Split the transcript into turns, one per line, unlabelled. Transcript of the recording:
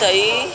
谁